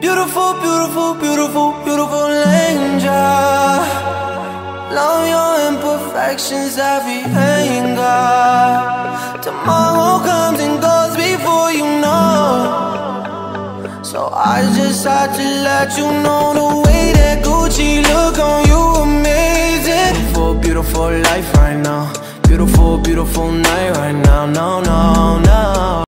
beautiful, beautiful, beautiful, beautiful angel. Love your imperfections, every anger. Tomorrow comes and goes before you know. So I just had to let you know the way that Gucci look on you amazing. Beautiful, beautiful life right now. Beautiful, beautiful night right now. No, no.